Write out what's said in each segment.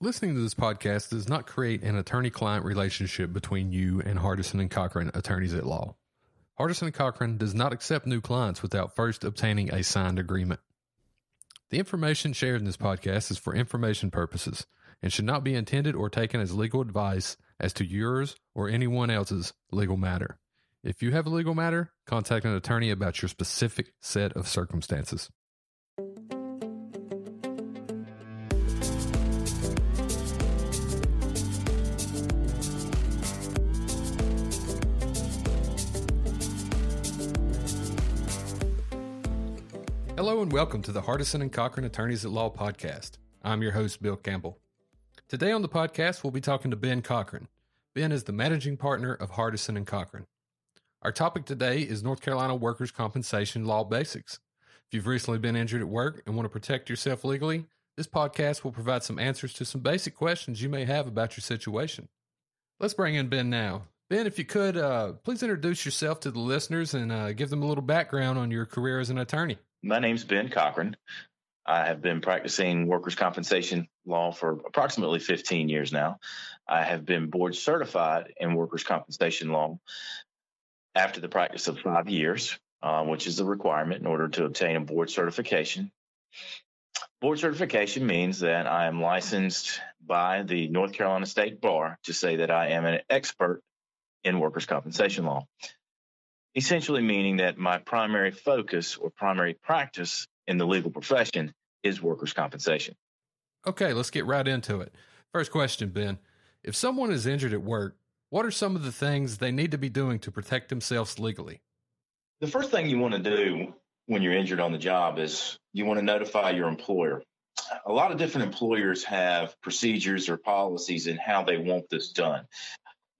Listening to this podcast does not create an attorney client relationship between you and Hardison and Cochran attorneys at law. Hardison and Cochran does not accept new clients without first obtaining a signed agreement. The information shared in this podcast is for information purposes and should not be intended or taken as legal advice as to yours or anyone else's legal matter. If you have a legal matter, contact an attorney about your specific set of circumstances. Hello and welcome to the Hardison and Cochran Attorneys at Law podcast. I'm your host, Bill Campbell. Today on the podcast, we'll be talking to Ben Cochran. Ben is the managing partner of Hardison and Cochran. Our topic today is North Carolina workers' compensation law basics. If you've recently been injured at work and want to protect yourself legally, this podcast will provide some answers to some basic questions you may have about your situation. Let's bring in Ben now. Ben, if you could, uh, please introduce yourself to the listeners and uh, give them a little background on your career as an attorney. My name's Ben Cochran. I have been practicing workers' compensation law for approximately 15 years now. I have been board certified in workers' compensation law after the practice of five years, uh, which is a requirement in order to obtain a board certification. Board certification means that I am licensed by the North Carolina State Bar to say that I am an expert in workers' compensation law essentially meaning that my primary focus or primary practice in the legal profession is workers' compensation. Okay, let's get right into it. First question, Ben. If someone is injured at work, what are some of the things they need to be doing to protect themselves legally? The first thing you want to do when you're injured on the job is you want to notify your employer. A lot of different employers have procedures or policies in how they want this done.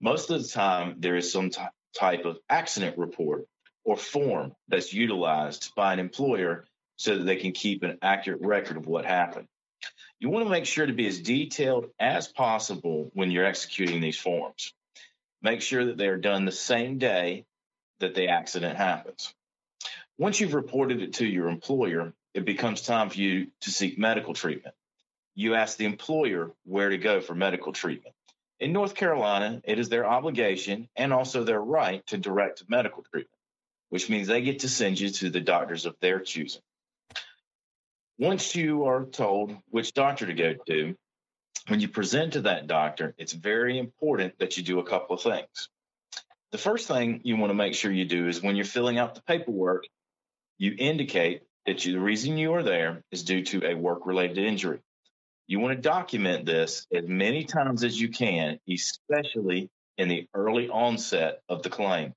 Most of the time, there is some t- type of accident report or form that's utilized by an employer so that they can keep an accurate record of what happened. You want to make sure to be as detailed as possible when you're executing these forms. Make sure that they are done the same day that the accident happens. Once you've reported it to your employer, it becomes time for you to seek medical treatment. You ask the employer where to go for medical treatment. In North Carolina, it is their obligation and also their right to direct medical treatment, which means they get to send you to the doctors of their choosing. Once you are told which doctor to go to, when you present to that doctor, it's very important that you do a couple of things. The first thing you want to make sure you do is when you're filling out the paperwork, you indicate that you, the reason you are there is due to a work related injury. You want to document this as many times as you can, especially in the early onset of the claim.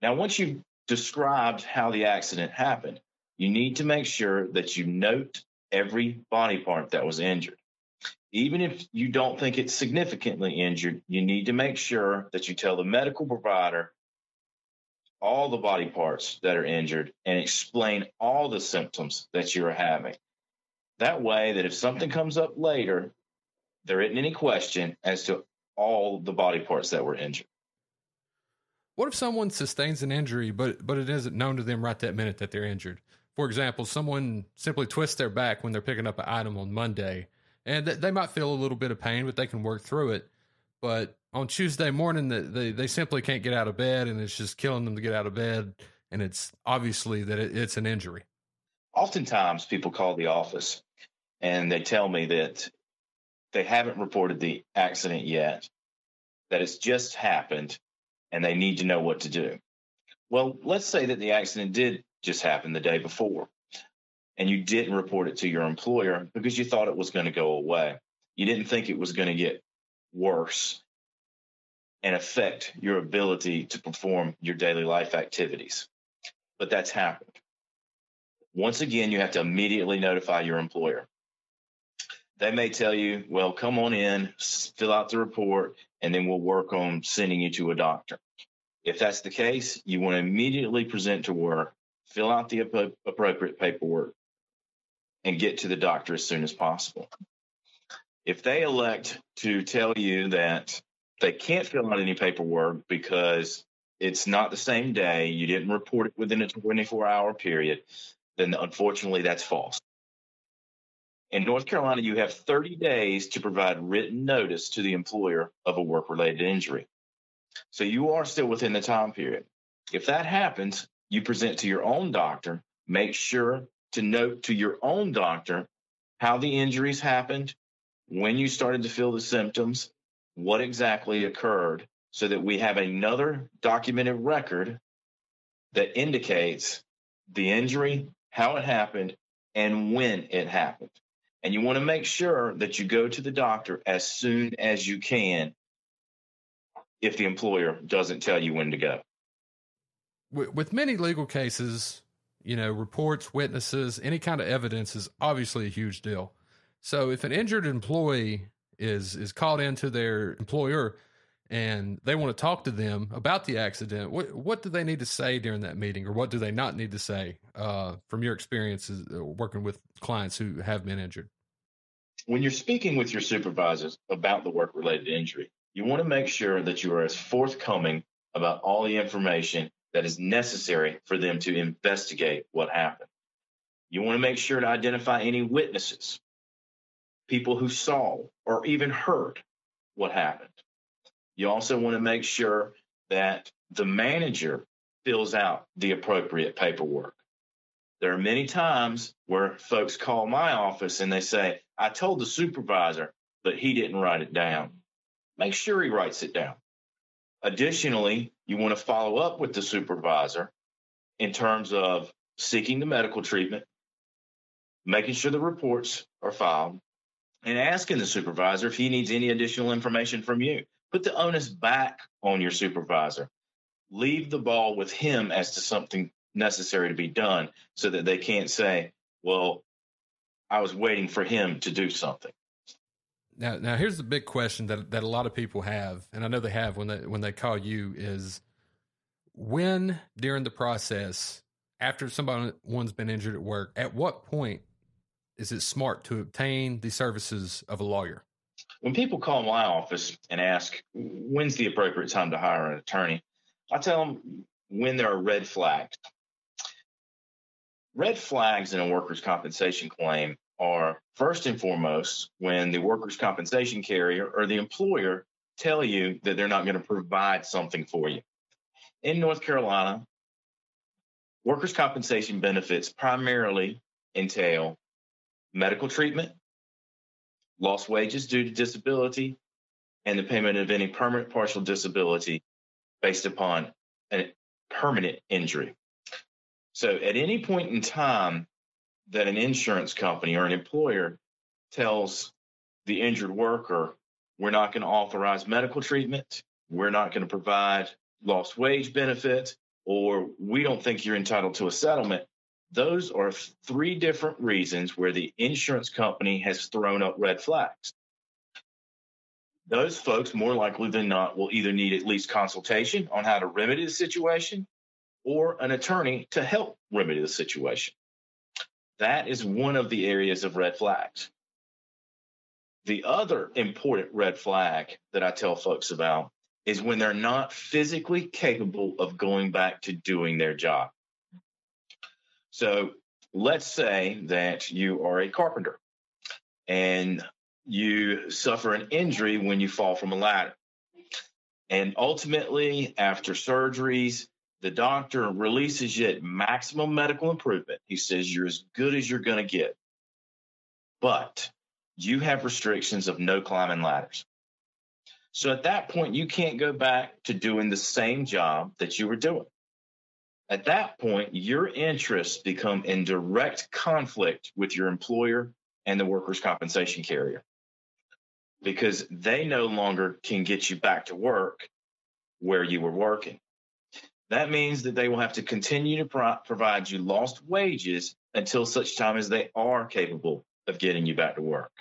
Now, once you've described how the accident happened, you need to make sure that you note every body part that was injured. Even if you don't think it's significantly injured, you need to make sure that you tell the medical provider all the body parts that are injured and explain all the symptoms that you're having. That way, that if something comes up later, there isn't any question as to all the body parts that were injured. What if someone sustains an injury, but but it isn't known to them right that minute that they're injured? For example, someone simply twists their back when they're picking up an item on Monday, and th- they might feel a little bit of pain, but they can work through it. But on Tuesday morning, they they simply can't get out of bed, and it's just killing them to get out of bed, and it's obviously that it, it's an injury. Oftentimes, people call the office and they tell me that they haven't reported the accident yet, that it's just happened, and they need to know what to do. Well, let's say that the accident did just happen the day before, and you didn't report it to your employer because you thought it was going to go away. You didn't think it was going to get worse and affect your ability to perform your daily life activities. But that's happened. Once again, you have to immediately notify your employer they may tell you, well, come on in, fill out the report, and then we'll work on sending you to a doctor. If that's the case, you want to immediately present to work, fill out the ap- appropriate paperwork, and get to the doctor as soon as possible. If they elect to tell you that they can't fill out any paperwork because it's not the same day, you didn't report it within a 24 hour period, then unfortunately that's false In North Carolina, you have 30 days to provide written notice to the employer of a work related injury. So you are still within the time period. If that happens, you present to your own doctor. Make sure to note to your own doctor how the injuries happened, when you started to feel the symptoms, what exactly occurred, so that we have another documented record that indicates the injury, how it happened, and when it happened. And you want to make sure that you go to the doctor as soon as you can if the employer doesn't tell you when to go. With many legal cases, you know, reports, witnesses, any kind of evidence is obviously a huge deal. So if an injured employee is is called into their employer and they want to talk to them about the accident, what what do they need to say during that meeting, or what do they not need to say uh, from your experiences uh, working with clients who have been injured? When you're speaking with your supervisors about the work related injury, you want to make sure that you are as forthcoming about all the information that is necessary for them to investigate what happened. You want to make sure to identify any witnesses, people who saw or even heard what happened. You also want to make sure that the manager fills out the appropriate paperwork. There are many times where folks call my office and they say, I told the supervisor, but he didn't write it down. Make sure he writes it down. Additionally, you want to follow up with the supervisor in terms of seeking the medical treatment, making sure the reports are filed, and asking the supervisor if he needs any additional information from you. Put the onus back on your supervisor. Leave the ball with him as to something necessary to be done so that they can't say, well, I was waiting for him to do something. Now, now here's the big question that that a lot of people have, and I know they have when they when they call you is when during the process after somebody one's been injured at work, at what point is it smart to obtain the services of a lawyer? When people call my office and ask when's the appropriate time to hire an attorney, I tell them when there are red flags. Red flags in a workers' compensation claim are first and foremost when the workers' compensation carrier or the employer tell you that they're not going to provide something for you. In North Carolina, workers' compensation benefits primarily entail medical treatment, lost wages due to disability, and the payment of any permanent partial disability based upon a permanent injury. So at any point in time that an insurance company or an employer tells the injured worker, we're not going to authorize medical treatment, we're not going to provide lost wage benefits, or we don't think you're entitled to a settlement, those are three different reasons where the insurance company has thrown up red flags. Those folks, more likely than not, will either need at least consultation on how to remedy the situation or an attorney to help remedy the situation. That is one of the areas of red flags. The other important red flag that I tell folks about is when they're not physically capable of going back to doing their job. So let's say that you are a carpenter and you suffer an injury when you fall from a ladder. And ultimately, after surgeries, the doctor releases you at maximum medical improvement. He says you're as good as you're going to get. But you have restrictions of no climbing ladders. So at that point, you can't go back to doing the same job that you were doing. At that point, your interests become in direct conflict with your employer and the workers' compensation carrier because they no longer can get you back to work where you were working. That means that they will have to continue to pro- provide you lost wages until such time as they are capable of getting you back to work.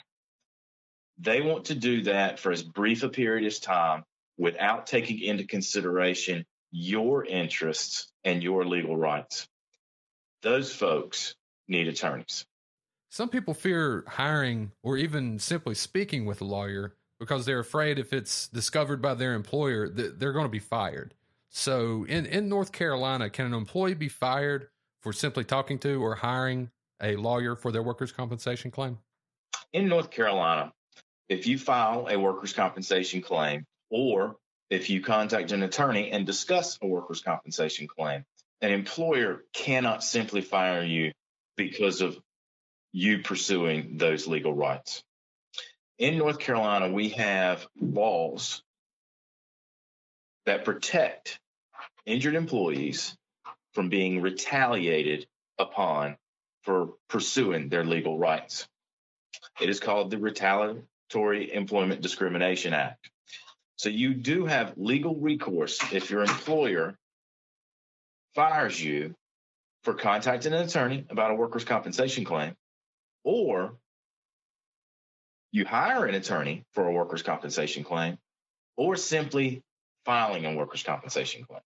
They want to do that for as brief a period as time without taking into consideration your interests and your legal rights. Those folks need attorneys. Some people fear hiring or even simply speaking with a lawyer because they're afraid if it's discovered by their employer that they're going to be fired. So in, in North Carolina, can an employee be fired for simply talking to or hiring a lawyer for their workers' compensation claim? in North Carolina, if you file a workers' compensation claim or if you contact an attorney and discuss a workers' compensation claim, an employer cannot simply fire you because of you pursuing those legal rights. In North Carolina, we have laws that protect injured employees from being retaliated upon for pursuing their legal rights. It is called the Retaliatory Employment Discrimination Act. So you do have legal recourse if your employer fires you for contacting an attorney about a workers' compensation claim, or you hire an attorney for a workers' compensation claim, or simply filing a workers' compensation claim.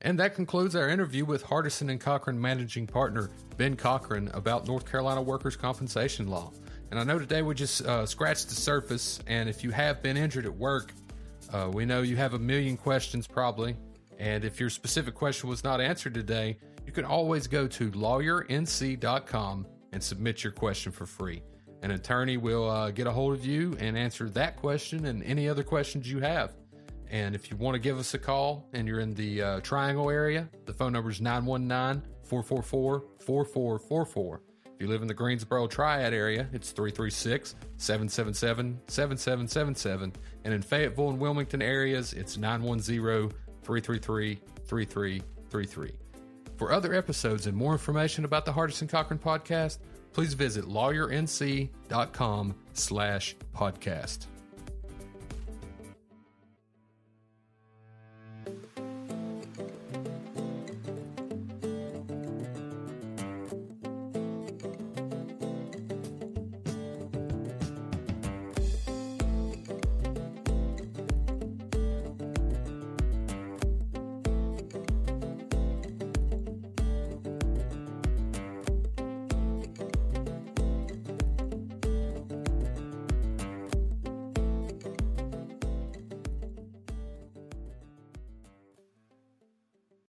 And that concludes our interview with Hardison and Cochran managing partner Ben Cochran about North Carolina workers' compensation law. And I know today we just uh, scratched the surface. And if you have been injured at work, uh, we know you have a million questions probably. And if your specific question was not answered today, you can always go to lawyernc.com and submit your question for free. An attorney will uh, get a hold of you and answer that question and any other questions you have. And if you want to give us a call and you're in the uh, Triangle area, the phone number is 919 444 4444. If you live in the Greensboro Triad area, it's 336 777 7777. And in Fayetteville and Wilmington areas, it's 910 333 3333. For other episodes and more information about the Hardison Cochran podcast, please visit lawyernc.com slash podcast.